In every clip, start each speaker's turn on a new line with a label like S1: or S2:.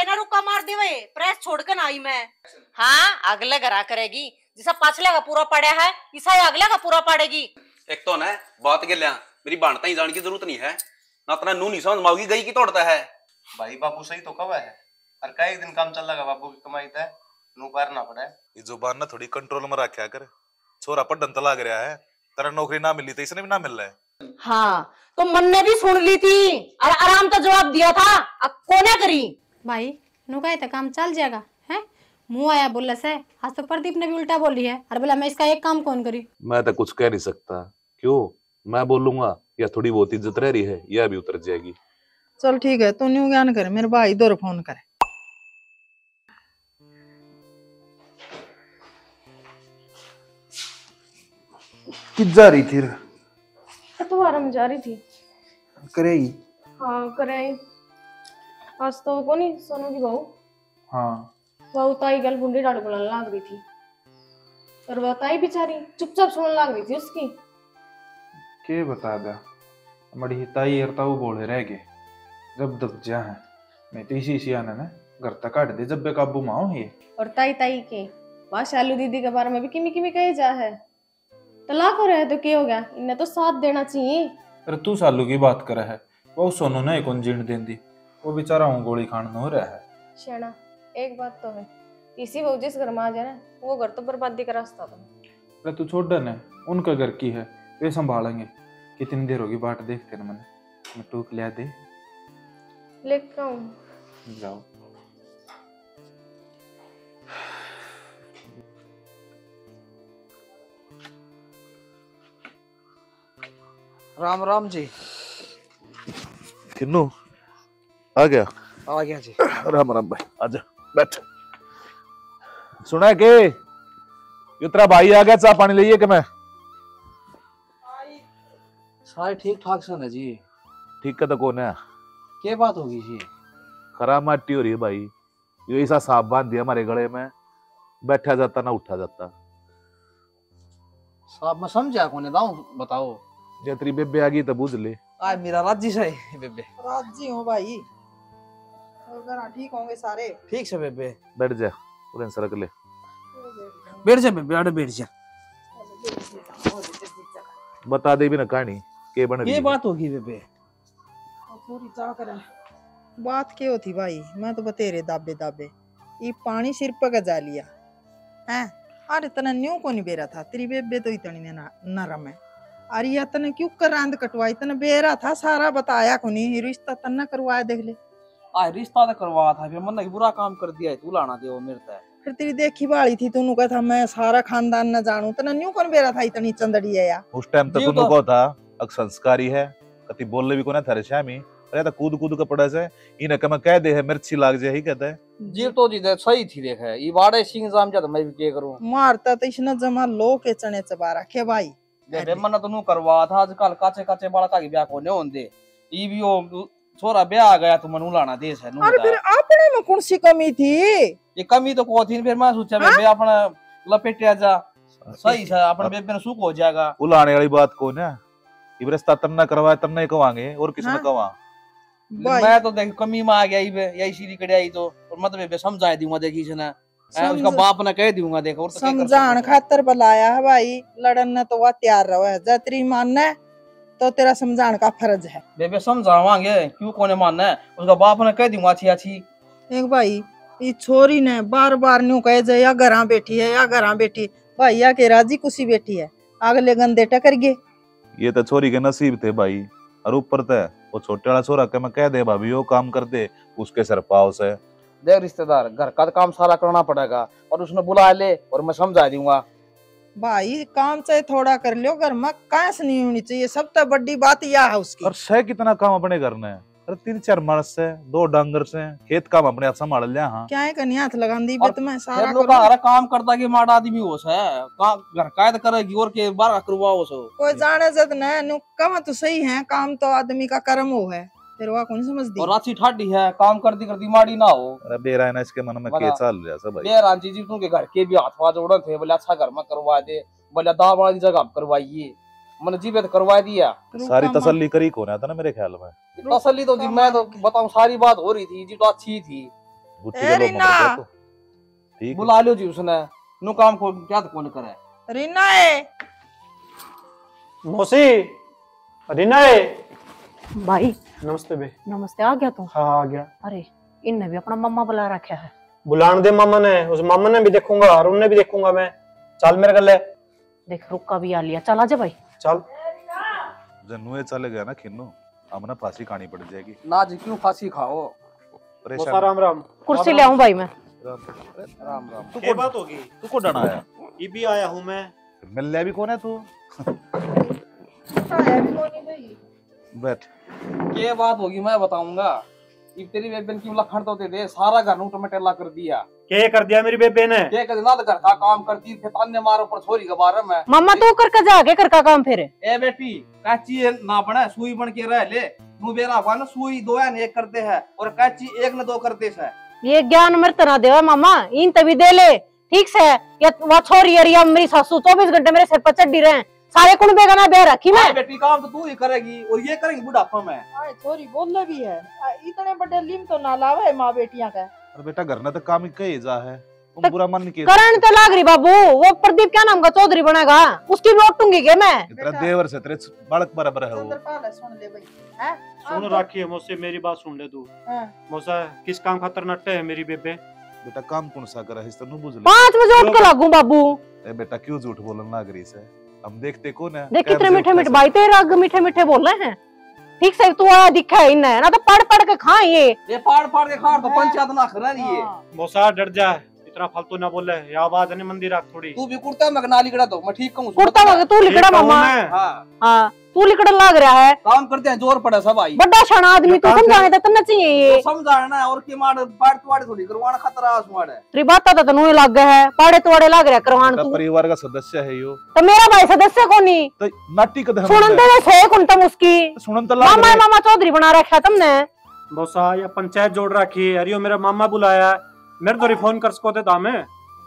S1: है ना रुका मार दे वे प्रेस छोड़ छोड़कर आई मैं।
S2: हाँ अगले घरा करेगी। जिसा पाछले का पूरा पड़ा है ईसा ही अगले का पूरा पड़ेगी।
S3: एक तो ना बात के लिया मेरी बाणता ही जाने की ज़रूरत नहीं है। ना अपना नू नहीं समझ माओगी गई की तोड़ता है।
S4: भाई बापू सही तो कब है? और कई दिन काम चल लगा बापू की कमाई था नू पार ना पड़ा।
S5: ये ज़ुबान ना थोड़ी कंट्रोल में रखा कर। छोरा पर डंता लाग रहा है। तेरा नौकरी ना मिली तो इसने भी ना मिल रहा है
S2: हाँ तो मन ने भी सुन ली थी। और आराम तो जवाब दिया था। अब कोने करी?
S6: भाई नुका तो काम चल जाएगा है? मुँह आया बोला से आज तो प्रदीप ने भी उल्टा बोली है और बोला मैं इसका एक काम कौन करी?
S5: मैं तो कुछ कह नहीं सकता। क्यों? मैं बोलूँगा या थोड़ी बहुत इज़्ज़त रह रही है यह भी उतर जाएगी।
S7: चल ठीक है तू न्यू ज्ञान कर मेरे भाई दो फ़ोन करे।
S8: जा रही थी
S9: तो आराम जा रही थी?
S8: करेगी?
S9: हाँ कराई। आज तो को नहीं सोनू की बहू।
S8: हाँ।
S9: बहू ताई गल बुंडी डाल बोलने लाग रही थी। और वह ताई बेचारी चुपचाप सुनने लाग रही थी उसकी।
S8: के बता दा? मड़ी ताई और ताऊ बोले रह गए। जब दब जा है। मैं तो इसी इसी आने ना घर तक काट दे जब बेकाबू माओ ये।
S9: और ताई ताई के वहाँ शालू दीदी के बारे में भी किमी किमी कहे जा है। तलाक हो रहा है तो क्या हो गया? इन्हें तो साथ देना चाहिए।
S8: अरे तू सालू की बात कर है। वो सोनू ने कौन जीण दें दी? वो बेचारा हूँ गोली खान हो रहा है।
S9: शेणा एक बात तो है। इसी वजह जिस घर में आ जाए ना वो घर तो बर्बादी का रास्ता तो।
S8: अरे तू छोड़ डन है उनका घर की है वे संभालेंगे। कितनी देर होगी बाट देखते ना मैंने। मैं टूक लिया दे।
S9: लेकर आऊँ
S8: जाओ।
S10: राम राम जी।
S5: किन्नू? आ गया।
S10: आ गया जी।
S5: राम राम भाई आजा बैठ। सुना के? ये तेरा भाई आ गया चाह पानी लिए कि मैं?
S10: सारे ठीक ठाक सन है जी।
S5: ठीक है तो कौन है?
S10: क्या बात होगी जी?
S5: खराब माटी हो रही है भाई। ये ऐसा सांप बाँध दिया हमारे गले में बैठा जाता ना उठा जाता।
S10: साहब मैं समझा कोने दाऊं बताओ।
S5: जे तेरी बेबे आ गई तो बुझ ले।
S10: आज मेरा राज़ी से बेबे।
S7: राज़ी हूँ भाई। ठीक होंगे सारे।
S10: ठीक से बेबे।
S5: बैठ जा उधर सरक ले।
S10: बैठ जा बेबे आड़े बैठ जा।
S5: बता दे भी ना कहानी के बन
S10: ये बात होगी बेबे।
S7: पूरी चाह करे। बात क्या होती भाई मैं तो बतेरे दाबे दाबे। ये पानी सिर पर गजा लिया। हैं? अरे तना न्यू को नहीं बेरा था तेरी बेबे तो इतनी ने ना नरम है अरे या तने क्यों कर रांद कटवाई? तने बेरा था सारा बताया को नहीं रिश्ता तन्ना करवाया देख ले।
S10: आज रिश्ता तो करवा था फिर मन ने बुरा काम कर दिया है तू लाना दे वो मेरे तय
S7: फिर तेरी देखी वाली थी तू कहा था मैं सारा खानदान न जानू तना न्यू कौन बेरा था इतनी चंदड़ी है या?
S5: उस टाइम तो
S10: जी,
S5: तुमको
S10: तो-
S5: था अक संस्कारी है कति बोलने भी को ना थारे श्यामी अरे तो कूद कूद के पड़ा से इन्हें कम कह दे है मिर्ची लाग जाए ही कहता है
S10: जीव तो जी दे सही थी देख है ये वाड़े सिंह जाम जा तो मैं भी क्या करूँ?
S7: मारता तो इसने जमा लो के चने चबा रखे भाई?
S10: बेबे मन तो नू करवा था आजकल काचे काचे बाड़ा का ब्याह कोने होंदे। ई भी वो छोरा ब्याह आ गया तो मनु लाना दे से
S7: अरे फिर अपने में कौन सी कमी थी
S10: ये कमी तो को थी फिर मैं सोचा बेबे अपना लपेटिया जा सही से अपने बेबे ने सुख हो जाएगा
S5: उलाने वाली बात को ना ये रिश्ता तन्ना करवाए तन्ना ही कवांगे और किसने
S7: हाँ।
S5: कवा
S10: मैं तो देख कमी में आ गया ही बे यही सीधी कड़े आई तो और मतलब बेबे समझा दूँगा देखी से ना उसका बाप ने कह दूँगा देखो और तो
S7: समझान खातर बुलाया है भाई लड़न न तो वह तैयार रहो है जतरी मानना है तो तेरा समझान का फ़र्ज़ है।
S10: बेबे समझावांगे क्यों कोने मानना है? उसका बाप ने कह दूँगा अच्छी अच्छी
S7: एक भाई ये छोरी ने बार बार न्यू कहे जाए या घरा बैठी है या घरा बैठी। भाई या के राज़ी कुसी बैठी है? अगले गंदे टकर गए
S5: ये तो छोरी के नसीब थे भाई और ऊपर ते वो छोटे वाला छोरा के मैं कह दे भाभी वो काम कर दे उसके सर पाव से।
S10: देख रिश्तेदार घर का तो काम सारा करना पड़ेगा और उसने बुला ले और मैं समझा दूँगा
S7: भाई काम चाहे थोड़ा कर लियो घर में कांस नहीं होनी चाहिए सब तो बड़ी बात यह है उसकी।
S5: और सह कितना काम अपने करना है? अरे तीन चार मर्द से दो डांगर से खेत काम अपने आप संभाल लिया हाँ।
S7: क्या है कन्या हाथ लगा दी
S10: और
S7: बे मैं सारा
S10: लोग। हर काम करता कि माड़ा आदमी हो से का घर का तो करेगी और के बार करवा हो सो
S7: कोई जाने जद न नु कम तो सही है काम तो आदमी का कर्म हो है। फिर वह कौन समझती?
S10: और राची ठाडी है काम करती करती माड़ी ना हो।
S5: अरे बेरा है ना इसके मन में के चाल रहा सब भाई।
S10: बे रांची जी तुमके घर के भी हाथ वाथ उड़न थे बोले अच्छा घर में करवा दे बोले दा वाली जगह करवाइए। मन जीवे तो करवा दिया।
S5: सारी तसल्ली करी कौन आता ना मेरे ख्याल में।
S10: तसल्ली तो जी मैं तो बताऊँ सारी बात हो रही थी जी तो अच्छी थी।
S5: के तो। ठीक
S10: बुला लो जी उसने। नु काम को क्या तो कौन करे?
S7: रीना है
S11: मौसी रीना है
S2: भाई।
S11: नमस्ते बे।
S2: नमस्ते आ गया तू?
S11: हाँ आ गया।
S2: अरे इनने भी अपना मम्मा बुला रखा है।
S11: बुलान दे मामा ने उस मामा ने भी देखूँगा और उन्हें भी देखूँगा मैं। चल मेरे गले
S2: देख रुक्का भी आ लिया। चला जा भाई।
S11: चल।
S5: जन्नुए चले गया ना खिन्नू। हम ना फांसी खानी पड़ जाएगी।
S10: ना जी क्यों फांसी खाओ?
S11: मौसा राम राम।
S2: कुर्सी ले आऊँ भाई मैं।
S10: राम राम।
S11: ये बात होगी?
S5: तू को डराया
S11: ये भी आया हूँ मैं।
S5: मिल लिया भी कौन है तू? बैठ।
S10: ये बात होगी मैं बताऊँगा। तेरी बेबन की लखन तो दे दे सारा घर नूट मटेला कर दिया।
S11: क्या कर दिया मेरी बेबे ने
S10: ये कर ना घर का काम करती थे ताने मारो पर छोरी के बारे में।
S2: मम्मा तू करके जा आगे कर का काम फिर।
S10: ए बेटी काची ना बने सुई बन के रह ले। नु बेरा हुआ ना सुई दो या एक करते हैं और काची एक न दो करते है।
S2: ये ज्ञान मृत तना देवा मामा इन तभी दे ले। ठीक से या वह छोरी अरे या मेरी सासू चौबीस घंटे मेरे सिर पर चढ़ी रहे। सारे कुण बेगाना ब्याह रखी मैं?
S10: हाँ बेटी काम तो तू ही करेगी और ये करेंगी बुढ़ापा में।
S7: आए छोरी बोल भी है। इतने बड़े लिम तो ना लावे माँ बेटियाँ का।
S5: अरे बेटा घर ना तो काम ही कही जा है। तुम बुरा मन नहीं किया
S2: करण तो लाग रही बाबू वो प्रदीप क्या नाम का चौधरी बनेगा? उसकी भी ओटूँगी के मैं?
S5: तेरा देवर से तेरे बालक बराबर है वो।
S7: सुन ले भाई। हैं?
S11: सुन रखी है मुझसे मेरी बात सुन ले तू।
S7: हाँ।
S11: मौसा किस काम खातर नट्टे है मेरी बेबे?
S5: बेटा काम कौन सा कर? है तनु बुझ ले।
S2: पाँच बजे उठ के लागू बाबू।
S5: ए बेटा क्यों झूठ बोलन लाग रही से हम देखते कौन है?
S2: देख कितने मीठे मीठे भाई तेरे अग मीठे मीठे बोल रहे हैं। ठीक से तू आया दिखा है इन्हें ना तो पढ़ पढ़ के खा ये।
S10: ये पढ़ पढ़ के खा तो पंचायत ना खरा रही है।
S11: मोसा डर जा। इतना फालतू ना बोले ये आवाज़ नहीं मंदिर रख थोड़ी।
S10: तू भी कुर्ता में नाली कड़ा दो मैं ठीक कहूँ
S2: कुर्ता मगे तू लिखड़ा मामा।
S10: हाँ।
S2: हाँ तू लिखड़ा लाग रहा है।
S10: काम करते हैं ज़ोर पड़े सब आई।
S2: बड़ा शाना आदमी तू समझाने तो तन्ना चाहिए ये।
S10: तो समझाना और की मार पाड़ तुआड़े थोड़ी करवाना खतरा है उसमाड़े
S2: तेरी बात तो तनु लाग गया है पाड़े तुआड़े लाग रहा करवान तू।
S5: परिवार का सदस्य है यो।
S2: तो मेरा भाई सदस्य को नहीं
S5: तो नाटी का धर्म
S2: सुनन
S5: है।
S2: तो सो कुंटम उसकी।
S5: सुनन तो लाग
S2: मामा मामा चौधरी बना रखा है तुमने।
S11: मौसा या पंचायत जोड़ रखी है अरे मेरा मामा बुलाया है। मेरे तो फ़ोन कर सको थे दामे।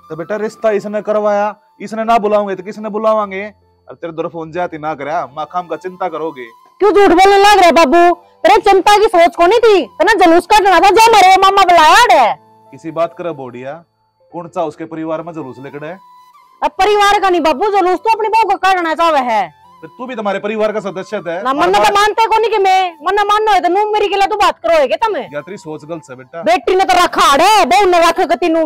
S5: तो बेटा रिश्ता इसने करवाया इसने ना बुलाओगे तो किसने बुलावांगे? अब तेरे दर फ़ोन जाती ना करा माँ खाम का चिंता करोगे।
S2: क्यों झूठ बोलने लग रहे बाबू? तेरे चिंता की सोच को नहीं थी? तना जलूस काटना था जो मेरे मामा बुलाया है।
S5: किसी बात करे बोडिया कौन सा उसके परिवार में जलूस लेकर है
S2: अब परिवार का नहीं बाबू जलूस तो अपनी बहू का काटना चाहे है।
S5: तो तू भी तुम्हारे परिवार का सदस्य है।
S2: ना मन तो मानते को नहीं कि मैं मन मानना है तो नू मेरी के लिए तो बात करो है क्या तुम्हें
S5: या तेरी सोच गलत है बेटा।
S2: बेटी ने तो रखा है बहू ने रखा कती नू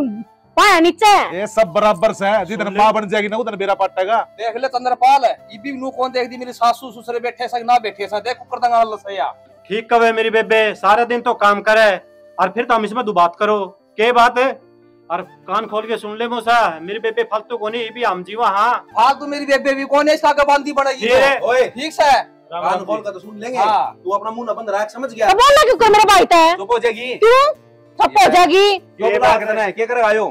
S2: पाया नीचे।
S5: ये सब बराबर से है। जिधर माँ बन जाएगी ना उधर बेरा पाटेगा
S10: देख ले चंद्रपाल ये भी नू कौन देख दी मेरी सासू ससुरे बैठे सक ना बैठे सक देख कर दंगा हल्ला सया
S11: ठीक कवे मेरी बेबे सारे दिन तो काम करे और फिर तुम इसमें दो बात करो। के बात? है और कान खोल के सुन ले मौसा मेरी बेबे फालतू को नहीं ये भी हम जीवा हाँ।
S10: फालतू मेरी बेबे भी कौन है? इसका बनाई। ओए। ठीक से?
S3: कान खोल कर तो सुन लेंगे।
S10: हाँ।
S3: तू अपना मुँह ना बंद रख समझ गया?
S2: तो बोलना क्यों कर मेरे भाई ते
S3: चुप हो जाएगी।
S2: क्यों? सब हो जाएगी।
S11: ये
S3: बात के देना है। क्या करेगा आयो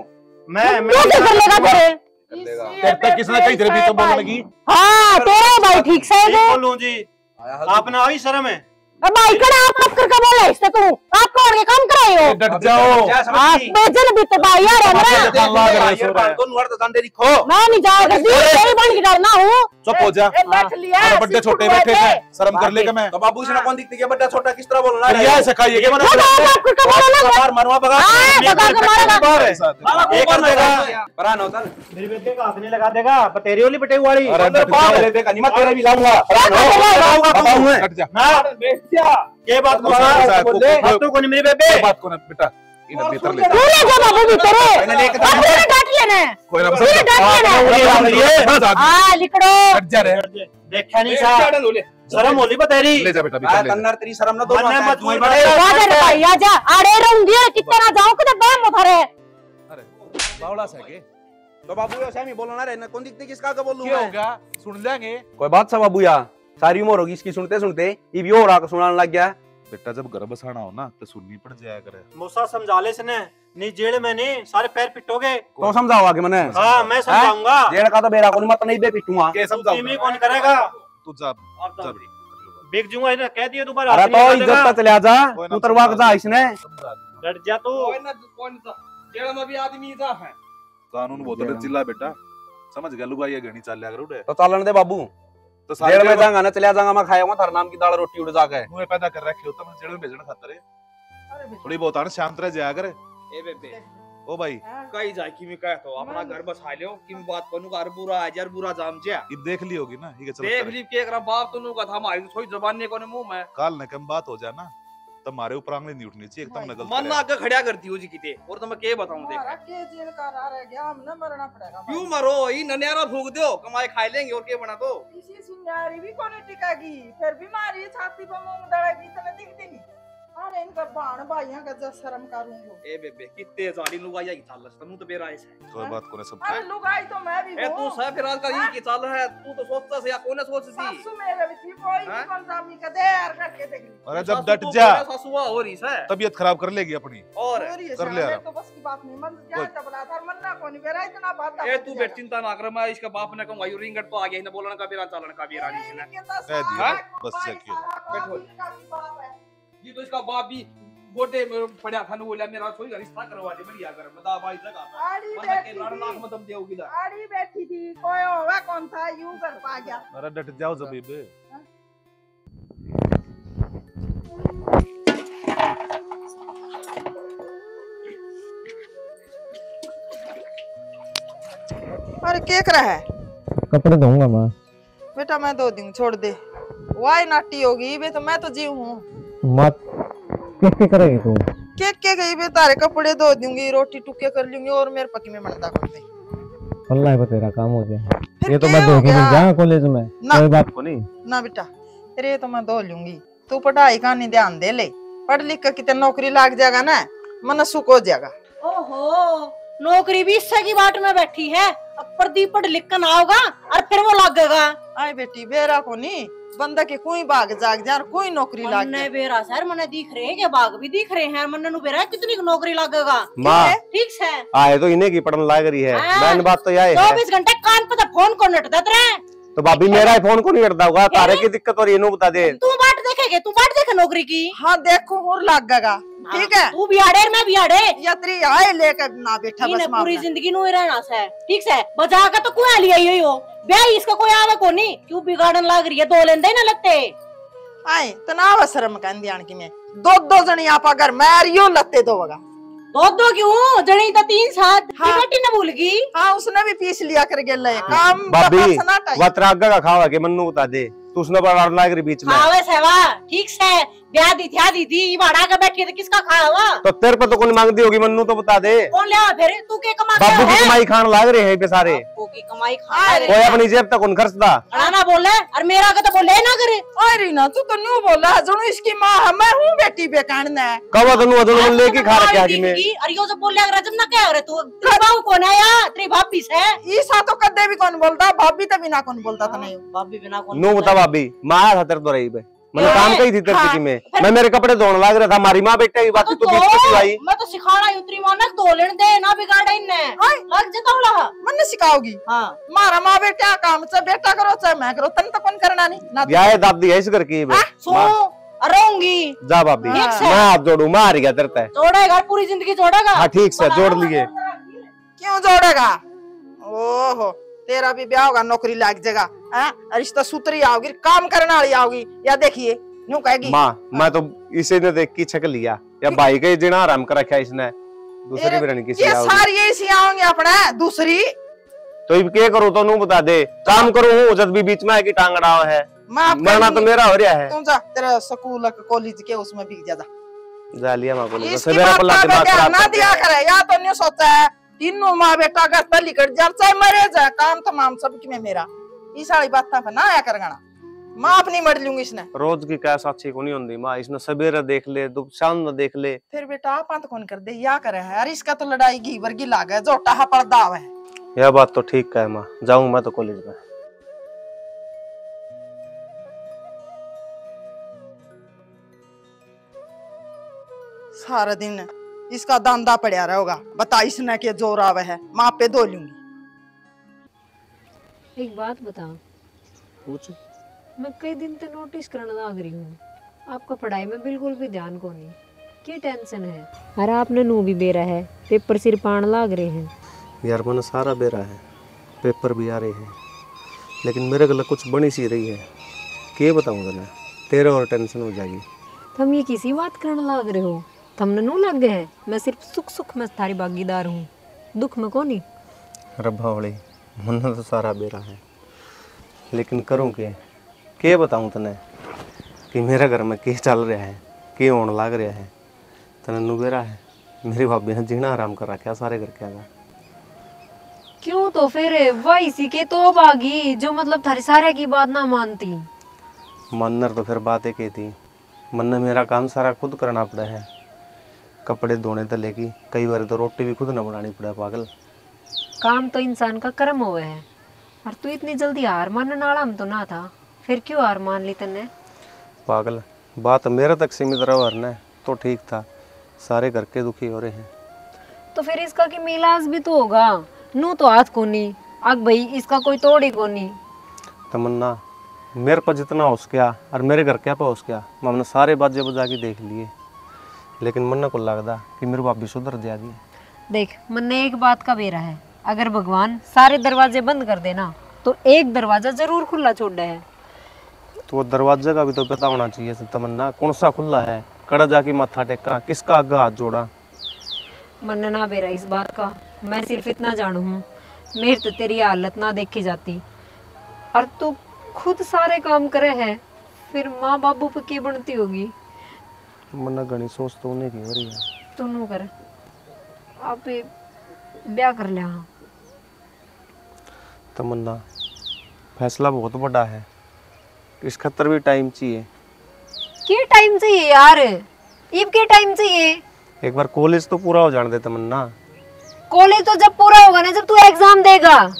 S11: मैं
S2: क्या कर लेगा तेरे?
S5: तेरे तक किसने कही तेरे में बोलने लगी?
S2: हाँ तेरा भाई ठीक से है
S11: बोलूँ जी। आपने आई शर्म है
S2: भाई आप मत करके बोला इससे तू? आप कौन के काम कराए हो.
S5: डट जाओ?
S2: बेजन भी तो भाई यार है मेरा
S5: देख, लाग रहा है, सो रहा है।
S3: तो नुआर तो संडे दिखो
S2: मैं नहीं जाऊँगा तेरी बन के डरना हूँ.
S5: चुप हो जा.
S7: बैठ लिया
S5: अरे बड्डे छोटे बैठे थे शर्म कर लेगा मैं.
S3: तो बाबू इसने कौन दिखते क्या बड्डा छोटा किस तरह बोलना
S5: अरे ये सिखाइए कि
S2: वो तो आप करके बोला
S3: मरवा बगा
S2: हाँ, बगा। के मारेगा।
S3: एक कर देगा परान होता
S11: मेरी बेबे का हाथ नहीं लगा देगा बतेरी वाली बटे वाली।
S5: अरे
S3: अंदर
S5: डट
S3: पाव
S5: जाओ।
S3: ले देगा नहीं मैं तेरा भी लाऊँगा।
S5: बताऊँ डट जा।
S11: ये बात को
S5: ऐसा को- को-
S11: फालतू को नहीं मेरी बेबे।
S5: बात को ना बेटा? इधर भीतर ले।
S2: तू ले बाबू भी तेरे
S3: पहले लेके
S2: अब तूने डांट लेना है
S5: कोई ना
S2: तूने डांट लेना है हाँ लिखड़ो।
S5: हट जा रे
S11: देखा नहीं सा शर्म होली बतेरी।
S5: ले जा बेटा भीतर ले
S3: कन्नर तेरी शर्म ना दो
S11: मन्ने
S3: माता। है,
S11: मत
S3: तू बड़े
S11: बड़े।
S2: भाई आजा। आड़े रहूँगी कितना जाऊँ कि बैम उठा रहे
S5: अरे बावड़ा सा के?
S3: तो बाबू सैमी बोलना रे ना कौन दिखते किसका का बोलूँ मैं?
S5: गया सुन लेंगे।
S3: कोई बात सा बाबू या। सारी उम्र होगी इसकी सुनते सुनते ये भी और आकर सुनाने लग गया।
S5: बेटा जब घर बसाना हो ना तो सुननी पड़ जाया करे।
S11: मूसा समझा ले इसने। नहीं जेल में नहीं सारे पैर पिटोगे।
S3: तो समझाओ आगे मैंने।
S11: हाँ मैं समझाऊँगा।
S3: जेड़ का तो बेरा को मत नहीं बे पिटूँगा।
S5: के समझाओ
S11: टीमी कौन करेगा?
S5: तू जा जा
S11: तो बिक जूँगा इन्हें कह दिया दोबारा।
S3: अरे तो इज़्ज़त। का चले जा।
S5: कोई ना
S3: जा इसने।
S11: डट जा तू।
S10: कौन सा जेल में भी आदमी जा है।
S5: कानून बहुत चिल्ला बेटा। समझ गया लुगाई घणी चाल लिया करो
S3: तो चलन दे बाबू।
S5: तो सारे
S3: में जाऊँगा ना चले जाऊँगा मैं खाऊँगा थार नाम की दाल रोटी उड़ जाके।
S5: मुँह पैदा कर रखे हो तो मैं जेड़ में भेजना खाता रे थोड़ी बहुत आने शांत रह जाया करे।
S10: ए बेबे।
S5: ओ भाई।
S10: कई जाए कि मैं कह तो अपना घर बसा लियो कि मैं बात करूँ का बुरा आजर यार बुरा जाम जा
S5: ये देख ली होगी ना ये चल
S10: देख ली के करा बाप तो नु का था हमारी थोड़ी ज़ुबान ने कोने मुँह में।
S5: काल ने कम बात हो जाए ना। तुम्हारे ऊपर आंगले नहीं उठनी चाहिए एकदम नगल
S10: मन आगे खड़ा करती हो जी किते और तो मैं के बताऊँ देख।
S7: हमारा के जेल का रहा रह गया हम न मरना पड़ेगा
S10: क्यों मरो। ये ननियारा फूंक दो कमाए खा लेंगे और के बना दो
S7: इसी सुनारी भी कोने टिकागी फिर बीमारी छाती पर मुँह दड़ेगी तो नहीं दिखती नहीं। अरे इनका बाण भाइयों का जब शर्म करूँगा
S10: ए बेबे कितने जाली लुगाई आई चाल तनु तो बेरा ऐसे
S5: कोई बात कोने सब
S7: अरे लुगाई तो मैं भी
S10: ए तू
S7: हूँ
S10: फिर आज का ये की चाल है तू तो सोचता से या कोने सोच सी
S7: सासू मेरे भी थी कोई
S10: हाँ?
S7: कौन सामी का देर करके देख
S5: अरे जब डट जा
S10: हो रही है
S5: तबीयत खराब कर लेगी अपनी
S10: और
S5: कर ले
S7: तो बस की बात नहीं मन क्या तबला था मन्ना कोनी बेरा इतना बात
S10: ए तू बेट चिंता ना कर मैं इसका बाप ने कहूँगा यू रिंगट तो आ गया बोलना का बेरा चालन का बेरा नहीं है
S5: बस चेक किया
S10: ये तो इसका बाप भी गोटे में पड़ा था नु बोला मेरा कोई रिश्ता करवा दे बढ़िया कर बता भाई जगह पर
S7: आड़ी
S10: के
S7: बैठी
S10: लड़ लाख
S7: थी
S10: मतलब देओगी ला
S7: आड़ी बैठी थी कोई होगा कौन था यूँ कर पा गया।
S5: अरे डट जाओ जबीबे
S7: अरे क्या कर रहा है?
S1: कपड़े धोऊँगा मैं।
S7: बेटा मैं दो दिन छोड़ दे। वाई नाटी होगी? बे तो मैं तो जीव हूँ
S1: मत क्या क्या करेगी तू?
S7: के के गई बे तारे कपड़े धो दूँगी रोटी टुके कर लूँगी और मेरे पकी में मरदा कर दे
S1: अल्लाह पे तेरा काम हो जाए ये तो मैं धो के
S7: गया?
S1: मिल जाऊँगा कॉलेज में? कोई बात को नहीं
S7: ना बेटा तेरे ये तो मैं धो लूँगी। तू पढ़ाई का नहीं ध्यान दे ले। पढ़ लिख कर कितने नौकरी लाग जाएगा ना? मन सुख हो जाएगा।
S2: ओहो नौकरी भी इससे की बाट में बैठी है। अब प्रदीप पढ़ लिख कर ना होगा और फिर वो लगेगा।
S7: आए बेटी बेरा को नहीं बंदा के कोई बाग जाग जा कोई नौकरी लाग
S2: मन्ने बेरा सर मने दिख रहे हैं के बाग? भी दिख रहे हैं मन्ने नु बेरा कितनी नौकरी लगेगा?
S1: माँ।
S2: ठीक है?
S1: आए तो इन्हें की पढ़न लाग रही है।
S2: मैंने
S1: मैन बात तो यह है।
S2: चौबीस घंटे कान पे तो फ़ोन को नट देते रहे
S1: तो भाभी मेरा ही फ़ोन को नहीं करता होगा। तारे की दिक्कत और ये है बता दे।
S2: तू बाट देखेगे तू बाट देखे नौकरी की।
S7: हाँ देखो और लागेगा। ठीक है?
S2: तू भी आड़े मैं भी आड़े
S7: यात्री आए लेकर ना बैठा बस
S2: पूरी ज़िंदगी नु रहना से ठीक से? बजा का तो कुआ लिया ही हो। ब्याह इसका कोई आवे को नहीं क्यों बिगाड़न लाग रही है? दो लेंदे ना लगते
S7: आए तनाव शर्म का ध्यान की में। दो दो जनी आप अगर मैरियो लत्ते दो वगा।
S2: दो दो क्यों? जड़ी तो तीन साथ हाँ। बेटी न भूल गई।
S7: हाँ उसने भी पीस लिया कर गेल है। काम
S1: भाभी
S7: बता सनाटा
S1: वह का खावा के मन्नू बता दे। तू उसने बड़ा लाग रही बीच में।
S2: खावे सेवा ठीक से। ब्याह दी थी दी थी भाड़ा का बैठी है तो किसका खावा
S1: तो तेरे पे तो कौन मांगती होगी मन्नू तो बता दे।
S2: कौन ले फिर? तू के कमा
S1: बाबू की कमाई खान लाग रहे हैं पे सारे
S2: बाबू की कमाई खा रहे
S1: कोई अपनी जेब तक उन खर्चदा
S2: ना बोले और मेरा का तो बोले ना करे।
S7: अरे रीना तू तो न्यू बोला जणू इसकी माँ है मैं हूँ बेटी बेकान ने।
S1: कब अदनु अदनु लेके खा रखे आगे में।
S2: और यो जो बोले अगर रजम ना क्या रे तू तेरी बाबू कौन है या? तेरी भाभी से?
S7: ईसा तो कदे भी कौन बोलता भाभी तो बिना कौन बोलता था नहीं।
S2: भाभी बिना कौन
S1: नो बता भाभी माँ था तेरे तो रही पे। मैंने काम कही थी तेरे
S2: हाँ,
S1: की में। मैं मेरे कपड़े धोने लग रहा था हमारी माँ बेटे की बात तू बीच में क्यों आई
S2: मैं तो सिखाना उतरी मानक दो लेन दे ना बिगाड़ा इनने लग जता होला
S7: मन सिखाओगी।
S2: हाँ।
S7: मारा माँ बेटा काम से बेटा करो चाहे मैं करो तन तो कौन करना नहीं। ना
S1: या ये दादी है इस घर की बे।
S2: सो। रहूँगी।
S1: जा भाभी। मैं हाथ जोड़ू मैं हार गया तेरे ते।
S2: जोड़ेगा पूरी ज़िंदगी जोड़ेगा।
S1: हाँ ठीक से जोड़ लिए।
S7: क्यों जोड़ेगा? ओहो तेरा भी ब्याह होगा नौकरी लाग जाएगा हैं रिश्ता सूत्री आओगी काम करने वाली आओगी। या देखिए यूँ कहेगी
S1: माँ मैं तो इसे ने देख की छक लिया। या भाई का जिना आराम कर रखा इसने। दूसरी भी किसी
S7: ये
S1: आओगी।
S7: सारी ऐसी आओगे अपना दूसरी।
S1: तो अब क्या करो तो नू बता दे। काम करो हूँ जब भी बीच में आके टांग रहा है। मरना तो मेरा हो रहा है।
S7: तुम जा तेरा स्कूल कॉलेज के उसमें बिक जा
S1: जा। लिया माँ को लेकर
S7: इसकी
S1: सवेरा पल्ला
S7: का ध्यान ना दिया। करे या तो नहीं सोचा है तीनों माँ बेटा घर पर लिखट जा चाहे मरे जाए काम तमाम सब की में मेरा। इस वाली बात था ना आया कर गाना। माँ अपनी मर लूँगी इसने।
S1: रोज की क्या साक्षी को नहीं होती माँ इसने सवेरे देख ले दो शाम में देख ले।
S7: फिर बेटा आप तो कौन कर दे? या करे है। अरे इसका तो लड़ाई घी वर्गी लाग है जो टाहा पर्दा है
S1: यह बात तो ठीक है माँ। जाऊँ मैं तो कॉलेज में।
S7: सारा दिन इसका दांदा पड़ा रहेगा। बता इसने के ज़ोर आवे है। माँ पे दो लूँगी।
S12: एक बात बताओ
S1: पूछ।
S12: मैं कई दिन से नोटिस करने लग रही हूँ। आपका पढ़ाई में बिल्कुल भी ध्यान को नहीं। क्या टेंशन है? अरे आपने नू भी बेरा है। पेपर सिर पान लाग रहे हैं।
S1: यार मैंने सारा बेरा है। पेपर भी आ रहे हैं। लेकिन मेरे गला कुछ बनी सी रही है। के बताऊँ मैं तेरे और टेंशन हो जाएगी।
S12: तो हम ये किसी बात करने लग रहे हो? थमने नू लग गए है। मैं सिर्फ़ सुख सुख में थारी भागीदार हूँ। दुख में कोनी
S13: रब्बा वाली मन तो सारा बेरा है। लेकिन करूँ के? के बताऊँ तने कि मेरे घर में के चल रहा है के होने लग रहा है? तने नू बेरा है मेरी भाभी ने जीना आराम कर रखा सारे घर के आगा
S12: क्यों तो फिर वह इसी के तो बागी जो मतलब थारी सारे की बात ना मानती।
S13: मनर तो फिर बात ही थी। मन मेरा काम सारा खुद करना पड़ा है। कपड़े धोने तो लेके कई बार तो रोटी भी खुद न बनानी पड़ा पागल।
S12: काम तो इंसान का कर्म हुए है। और तू इतनी जल्दी हार मानने वाला हम तो ना था। फिर क्यों हार मान ली तन्ने?
S13: पागल बात मेरे तक सीमित रहा वरना तो ठीक था। सारे घर के दुखी हो रहे हैं।
S12: तो फिर इसका की मिलाज भी तो होगा। नू तो हाथ कोनी। अग भाई इसका कोई तोड़ ही कोनी।
S13: तमन्ना मेरे पर जितना हो सका और मेरे घर क्या पर हो सका मैं हमने सारे बाजे बजा के देख लिए। लेकिन मन को लगता कि मेरे भाभी सुधर जाएगी।
S12: देख मन ने एक बात का बेरा है। अगर भगवान सारे दरवाजे बंद कर देना तो एक दरवाज़ा ज़रूर खुला छोड़ है।
S13: तो वो दरवाजे का भी तो पता होना चाहिए तमन्ना कौन सा खुला है? कड़ा जाके माथा टेका किसका आगे हाथ जोड़ा?
S12: मन ना बेरा इस बात का मैं सिर्फ़ इतना जानू हूँ मेरे तो तेरी हालत ना देखी जाती। और तू तो खुद सारे काम करे है फिर माँ बाबू पे की बनती होगी?
S13: मन्ना घनी सोच तो उन्हें की हो रही है।
S12: तू नू कर आप ब्याह कर लिया हाँ।
S13: तमन्ना। फैसला बहुत बड़ा है। इस खतर भी टाइम चाहिए।
S12: के टाइम चाहिए यार? इब के टाइम चाहिए?
S13: एक बार कॉलेज तो पूरा हो जाने दे तमन्ना।
S12: कॉलेज तो जब पूरा होगा ना जब तू एग्ज़ाम देगा।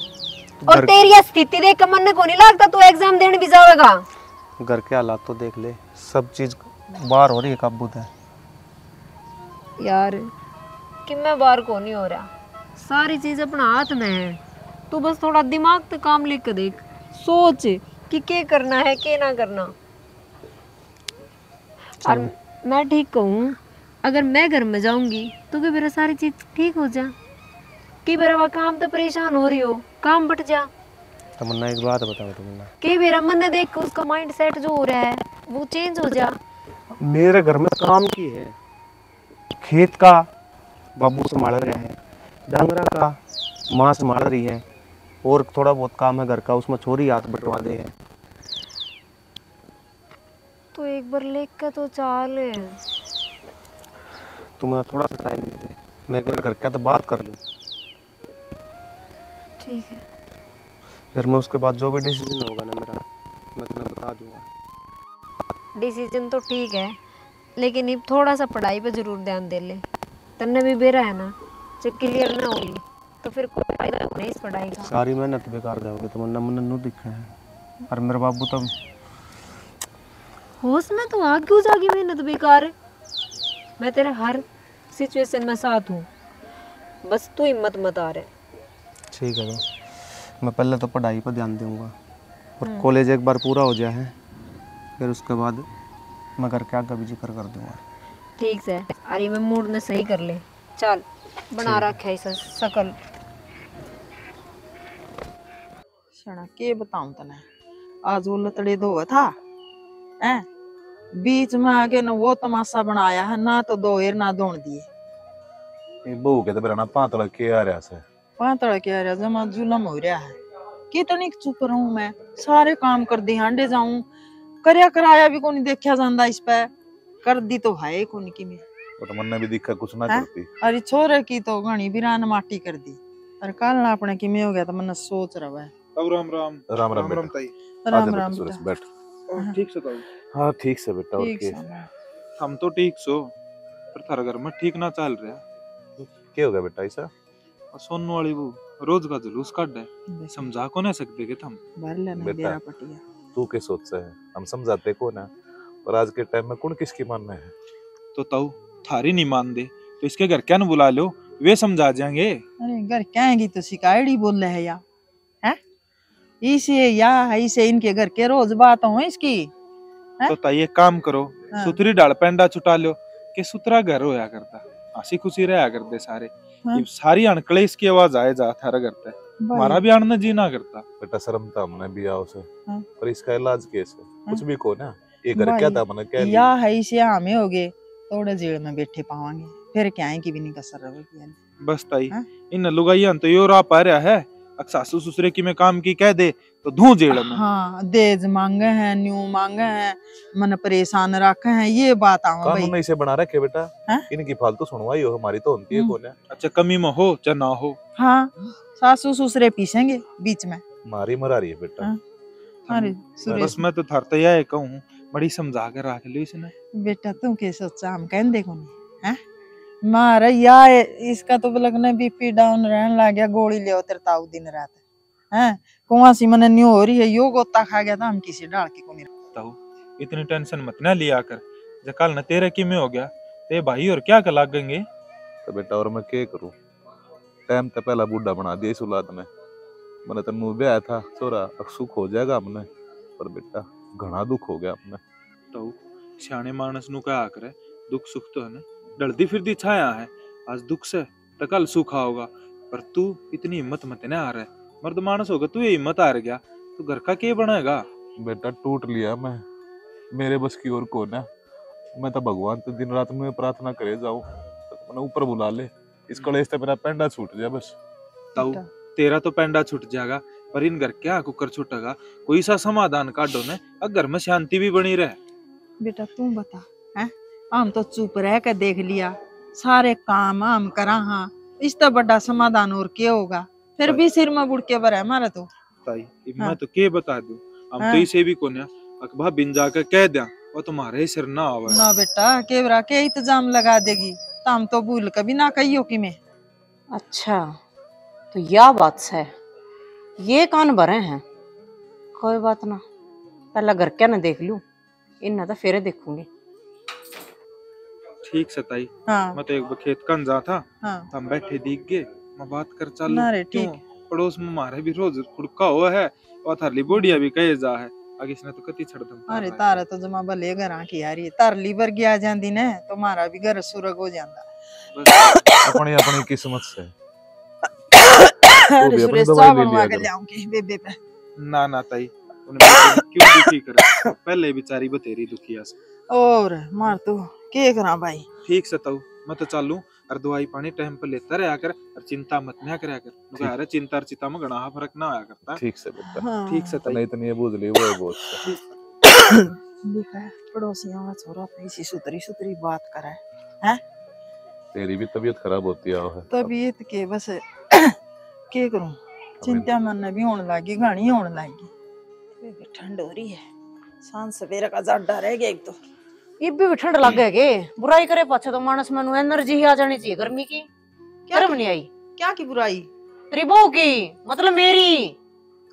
S12: और
S13: घर-
S12: तेरी स्थिति देख मन ने को नहीं लगता तू एग्ज़ाम देने भी जाएगा
S13: घर के हालात तो देख ले। सब चीज़ बाहर हो रही है काबू है
S12: यार कि मैं बाहर को नहीं हो रहा। सारी चीज़ अपना हाथ में है। तू बस थोड़ा दिमाग पे काम लिख के देख। सोच कि क्या करना है क्या ना करना। और मैं ठीक कहूँ अगर मैं घर में जाऊँगी तो क्या मेरा सारी चीज़ ठीक हो जा। कि मेरा वहाँ काम तो परेशान हो रही हो काम बट जा।
S13: तमन्ना एक बात बताओ तमन्ना।
S12: कि मेरा मन ने देख उसका माइंड सेट जो हो रहा है वो चेंज हो जा।
S13: मेरे घर में काम की है। खेत का बाबू संभाल रहे हैं डांगरा का माँ संभाल रही है। और थोड़ा बहुत काम है घर का उसमें छोरी हाथ बटवा दे। है
S12: तो एक बार लेख का तो चाल
S13: तुम्हें थोड़ा सा टाइम दे। मैं एक बार घर का तो बात कर लूँ।
S12: ठीक है।
S13: फिर मैं उसके बाद जो भी डिसीज़न होगा ना मेरा मैं तुम्हें बता दूँगा।
S12: डिसीज़न तो ठीक है लेकिन अब थोड़ा सा पढ़ाई पे ज़रूर ध्यान दे ले। तन्ने भी बेरा है ना जब क्लियर ना होगी। तो फिर कोई फ़ायदा नहीं इस पढ़ाई का।
S13: सारी मेहनत बेकार जाओगे तमन्ना मन नू दिखे है। और मेरे बाबू तो
S12: होश में तो आ क्यों जागी मेहनत बेकार? है मैं तेरे हर सिचुएशन में साथ हूँ। बस तू हिम्मत मत आ रहे
S13: ठीक है तो मैं पहले तो पढ़ाई पर ध्यान दूँगा। और कॉलेज एक बार पूरा हो जाए है फिर उसके बाद मैं घर के आगे भी ज़िक्र कर दूँगा।
S12: ठीक से अरे मैं मूड ने सही कर ले। चल बना रखा है इस
S7: शना के बताऊँ तने आज वो लतड़े धोआ था हैं बीच में आके न वो तमाशा बनाया है ना तो दो एर ना दौड़ दिए।
S5: ये बहू के तो मेरा ना पांतला के आ रहा से।
S7: पातड़ के रहा जमा जुलम हो रहा है। कितनी चुप रहूँ मैं? सारे काम कर दी हांडे जाऊँ। करया कराया भी कोनी देखा जांदा इस पे। कर दी तो है कोनी की मैं।
S5: वो तो मन ने भी दिखा कुछ ना करती।
S7: अरे छोरे की तो घणी बिरान माटी कर दी। और कल ना अपने की में हो गया तो मन सोच रहा है।
S8: अब राम राम।
S5: राम राम
S8: राम ताई।
S7: राम राम
S5: सुरेश, बैठ।
S8: ठीक से ताऊ
S5: हाँ ठीक से बेटा और
S7: ठीक
S5: के?
S7: से
S8: हम तो ठीक सो पर थारा घर में ठीक ना चल रहा।
S5: क्या हो गया बेटा ऐसा?
S8: और सोनू वाली वो रोज का जुलूस काट है समझा को नहीं सकते कि हम
S7: भर लेना
S5: बेटा।
S7: पटिया।
S5: तू के सोच से है। हम समझाते को ना पर आज के टाइम में कौन किसकी मानना है?
S8: तो ताऊ थारी नहीं मान दे। तो इसके घर क्या न बुला लो? वे समझा जाएँगे।
S7: अरे घर कहेंगी तो शिकायत ही बोल रहे हैं हैं इसे या इसे इनके घर के रोज बात हो इसकी। हैं?
S8: तो ताई एक काम करो
S7: हाँ।
S8: सुतरी डाल पेंडा छुटा लो के सुतरा घर होया करता। हँसी खुशी रहा करते सारे।
S7: हाँ।
S8: सारी अणकले इसकी आवाज़ आए जा थारा करता है। हमारा भी अण जी ना करता।
S5: बेटा शर्म था हमने भी आओ से।
S7: हाँ।
S5: पर इसका इलाज कैसे कुछ भी को ना ये घर क्या था मैंने क्या
S7: या है इसे हमें हो गए थोड़े जेल में बैठे पावांगे। फिर क्या है कि भी नहीं कसर रहोगी।
S8: बस ताई इन लुगाइया तो यो रा पा रहा है। सासू ससुरे की मैं काम की कह दे तो धू जेड़ में।
S7: हाँ देज मांगे हैं न्यू मांगे हैं मन परेशान रखे हैं ये बात आवा भाई।
S5: नहीं से बना रखे बेटा। इनकी फालतू तो सुनवाई हो हमारी तो होती है कौन है
S8: अच्छा कमी में हो चाहे ना हो?
S7: हाँ सासू ससुरे पीसेंगे बीच में।
S5: मारी मरा रही है बेटा।
S7: हाँ। अरे
S8: बस मैं तो थर तैयार कहूँ बड़ी समझा कर रख लो इसने।
S7: बेटा तू के सोचा हम कहन देखो नहीं हैं? मारा या इसका तो लगना बीपी डाउन रहने लग गया गोली ले तेरे ताऊ दिन रात। हैं? कुआँ सी मन न्यू हो रही है यो गोता खा गया था हम किसी डाल के को नहीं
S8: ताऊ इतनी टेंशन मत ना लिया कर। जब कल न तेरे की में हो गया ते भाई और क्या कर लागेंगे
S5: तो बेटा और मैं क्या करूँ? टाइम तो पहला बूढ़ा बना दिया इस औलाद ने। मैंने तेन ब्याह था छोरा अब सुख हो जाएगा हमने पर बेटा घना दुख हो गया हमने
S8: ताऊ सियाने मानस नु कहा करे दुख सुख तो है ना? डलती फिरती छाया है। आज दुख से तो कल सुख आओगा पर तू इतनी हिम्मत मत ना आ रहा है मर्द मानस होगा तू ये हिम्मत हार गया। तो घर का क्या बनेगा?
S5: बेटा टूट लिया मैं। मेरे बस की और कौन है? मैं तो भगवान तो दिन रात में प्रार्थना करे जाऊँ तो मैंने ऊपर बुला ले। इस कलेश से मेरा पेंडा छूट जाए बस।
S8: ताऊ तेरा तो पेंडा छूट जाएगा पर इन घर क्या कुकर छूटेगा? कोई सा समाधान काटो ने अब घर में शांति भी बनी रहे।
S7: बेटा तू बता हैं? हम तो चुप रह के देख लिया। सारे काम हम करा हाँ। इस तो बड़ा समाधान और क्या होगा? फिर भी सिर में बुड़ के बरा हमारा तो।
S8: ताई
S7: हाँ।
S8: मैं तो के बता दूँ? हम
S7: हाँ।
S8: तो इसे भी कोने। अकबा बिन जाकर कह दिया वो तुम्हारे ही सिर ना आवे।
S7: ना बेटा केवरा के इंतज़ाम लगा देगी। तो हम तो भूल कभी ना कहियो कि मैं।
S2: अच्छा तो यह बात है ये कान भरे हैं। कोई बात ना। पहला घर क्या ना देख लूँ। इन तो फिर देखूँगी।
S8: ठीक से ताई।
S7: हाँ।
S8: मैं तो एक बार खेत कन जा था
S7: हाँ।
S8: तो हम बैठे दिख गए। मैं बात कर चालू
S7: ना रे, ठीक।
S8: पड़ोस में मारे भी रोज खुड़का हुआ है और थारली बोडिया भी कहे जा है। आगे इसने तो कति छड़ दम
S7: अरे तारा तो जमा भले घर की यारी तार लीवर गया जाती ने तो मारा भी घर सुरग हो जाता
S5: अपनी अपनी किस्मत से।
S7: अरे सुरेश
S5: लिया
S7: के
S5: करो।
S7: लाऊँगी बेबे पे।
S8: ना ना ताई उन्हें क्यों दुखी करे? पहले बेचारी बतेरी दुखिया से
S7: और मार तू। के करा भाई।
S8: ठीक से ताऊ मैं तो चालू। और दवाई पानी टाइम पर लेता रहा कर और चिंता मत ना करा कर। मुझे अरे चिंता और चिंता में घना फ़र्क ना आया करता।
S5: ठीक से बेटा
S7: हाँ।
S8: ठीक से
S5: नहीं इतनी बूझ ली वो है बहुत।
S7: देखा है पड़ोसियों का छोरा पैसी सुतरी सुतरी बात करे। हैं?
S5: तेरी भी तबीयत खराब होती है है।
S7: तबीयत के बस के करूँ चिंता मन भी होने लगी घनी होने लगी। ठंड हो रही है। साँझ सवेरे का जाडा रह गया एक तो।
S2: इब भी ठंड लग गए के बुराई करे पाछे तो मानस मनु एनर्जी ही आ जानी चाहिए गर्मी की गर्म नहीं आई
S7: क्या की बुराई
S2: तेरी बहू की मतलब मेरी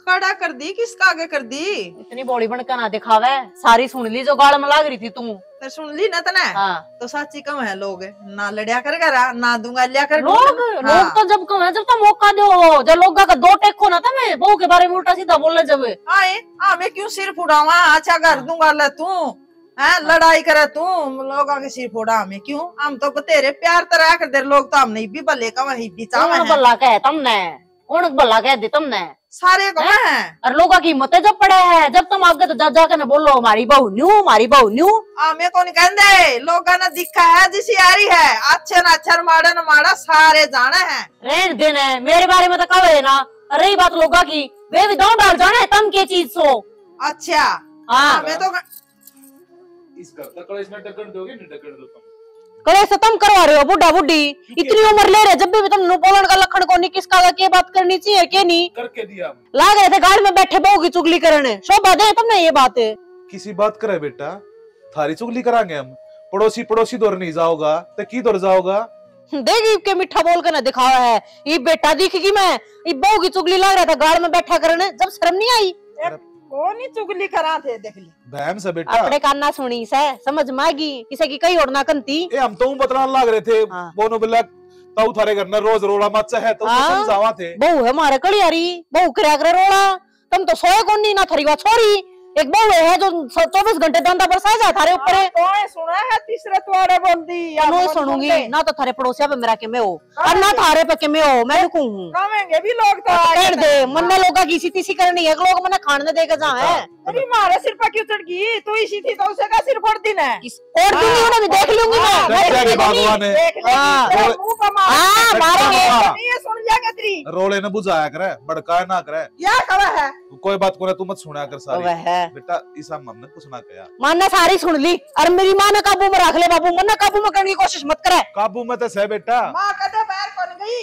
S7: खड़ा कर दी किसका आगे कर दी
S2: इतनी बॉडी बनकर ना दिखावे सारी सुन ली जो गाल में लाग रही थी तू
S7: तो सुन ली ना तने
S2: हाँ।
S7: तो साची कम है लोग ना लड़या कर करा ना दूँगा लिया कर
S2: लोग हाँ। लोग तो जब कम है जब तो मौका दो जब लोग का दो टेको ना था मैं बहू के बारे में उल्टा सीधा बोलने जब
S7: आए आ मैं क्यों सिर फुड़ावा अच्छा कर दूँगा ले तू है? लड़ाई करे तू लोग आगे सिर फोड़ा हमें क्यों? हम तो तेरे प्यार तरह कर दे लोग तो हम नहीं भी भले का वही बिचा
S2: कौन भला कहे तुमने? कौन भला कह दे तुमने?
S7: सारे कौन है?
S2: और लोगों की हिम्मत जब पड़े है जब तुम आगे तो जा जाकर ना बोलो हमारी बहू न्यू हमारी बहू न्यू।
S7: हमें कौन कहते लोग ना दिखा है जिसी आ रही है। अच्छे न अच्छा माड़ा न माड़ा सारे जाने हैं।
S2: रहने देना है मेरे बारे में तो कहो ना। और रही बात लोगों की वे भी दौड़ डाल जाना है तुम के चीज़ सो।
S7: अच्छा।
S2: हाँ।
S7: हमें तो
S5: इस टक्कर दोगे नहीं टक्कर दो तुम
S2: से करवा रहे हो बुढ़ा बुढ़ी इतनी उम्र ले रहे जब भी तुम नु का लखन को नहीं किसका का के बात करनी चाहिए के नहीं?
S5: करके दिया।
S2: लाग रहे थे गाड़ी में बैठे बहू की चुगली करने। शोभा दे तुमने ये बात।
S5: है किसी बात करे बेटा? थारी चुगली करांगे हम। पड़ोसी पड़ोसी दौर नहीं जाओगा तो की दौर जाओगा?
S2: देगी के मिठा बोल कर ना दिखावा है। ये बेटा दिखेगी मैं। ये बहू की चुगली लग रहा था गाड़ में बैठा करने जब शर्म नहीं आई?
S7: कौन ही चुगली करा थे देख ली।
S5: बहम से बेटा।
S2: अपने काना सुनी से समझ मागी किसी की कई और ना कंती।
S5: ए हम तो बतलान लाग रहे थे बोनो बिल्ला तो थारे घर में रोज रोड़ा मच है तो
S2: हाँ।
S5: समझावा थे।
S2: बहू है मारे कड़ियारी बहू करया करे रोड़ा तुम तो सोए कोनी ना थरी वा छोरी एक बहु है जो चौबीस घंटे धंधा बरसाए जाए थारे ऊपर
S7: तो सुना है तीसरे
S2: नो सुनूँगी। ना तो थारे पड़ोसिया पे मेरा के में हो और ना थारे पे के में हो मैं रुकू हूँ
S7: कहेंगे भी लोग तो
S2: कर दे मन्ने लोगा की इसी तीसी करनी है लोग मन्ने खाने देगा जहाँ है।
S7: अरे मारे सिर पर क्यों चढ़ गई तू इसी थी तो उसे का सिर फोड़ दी ना
S2: और दूँगी उन्हें भी देख लूँगी मैं। मैं लूँगी।
S5: भगवान
S2: हाँ। हाँ, मारेंगे।
S7: ये सुन
S5: रोले ने बुझाया करे भड़काया ना करे।
S7: क्या कहा है।
S5: कोई बात को तू मत सुना कर सारी।
S2: है
S5: बेटा ईसा हमने कुछ ना कहा।
S2: माँ ने सारी सुन ली। और मेरी माँ ने काबू में रख ले बाबू मन काबू में करने की कोशिश मत करे।
S5: काबू में तो सह बेटा।
S7: माँ कदे पैर कौन गई?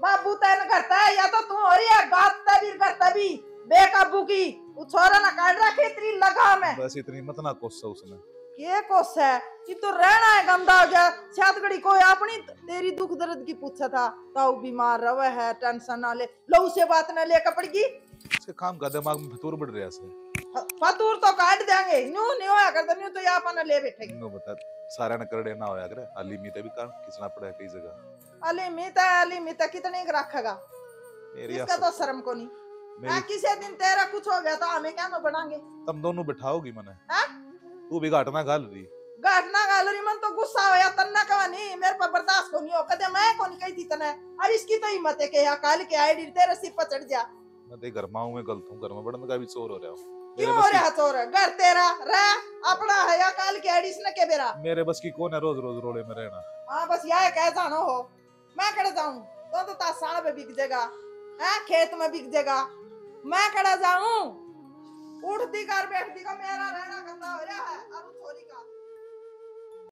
S7: बाबू तैन करता है या तो तू हो रही है गाता भी करता भी। बेकाबू की वो छोरा ना काट रखे तेरी लगाम है
S5: बस इतनी मत ना कोसा उसने।
S7: ये कोस है? कि तो रहना है गंदा हो गया। घड़ी कोई अपनी तेरी दुख दर्द की पूछा था ताऊ बीमार रवे है टेंशन ना ले। लो से बात ना ले पड़गी
S5: इसके काम का दिमाग में फतूर बढ़ रहा है
S7: फतूर तो काट देंगे। न्यू न्यू है कर न्यू तो यहाँ अपन ले बैठेगी
S5: नो बता सारा न करड़े ना होया करे? अली मीते भी काम किसना पड़ा कई जगह?
S7: अली मीता अली मीता कितने का रखेगा? इसका तो शर्म को नहीं। हाँ, किसी दिन तेरा कुछ हो गया तो हमें क्या ना बनाएँगे
S5: तुम दोनों बिठाओगी मने।
S7: हाँ?
S5: तू भी घाटना घाल रही।
S7: घटना गालरी मन तो गुस्सा होया तन्ना कवा नहीं मेरे पर बर्दाश्त को नहीं हो। कदे मैं कौन कही थी तने अरे इसकी तो हिम्मत है कि या काल के आईडी तेरे सिर पर चढ़ जा।
S5: मैं ते घर माऊ में गलत हूँ घर में बड़न का भी चोर हो रहा हूँ।
S7: क्यों हो रहा चोर घर तेरा रह। अपना है या काल के एडिस इसने के बेरा?
S5: मेरे बस की कौन है रोज रोज रोले में रहना?
S7: हाँ बस यह कह जानो हो। मैं कड़े जाऊँ? तो तो ता साल पे बिक जाएगा। है खेत में बिक जाएगा। मैं कड़े जाऊँ? उठती कर बैठती का मेरा रहना गंदा हो रहा है। अब छोरी का।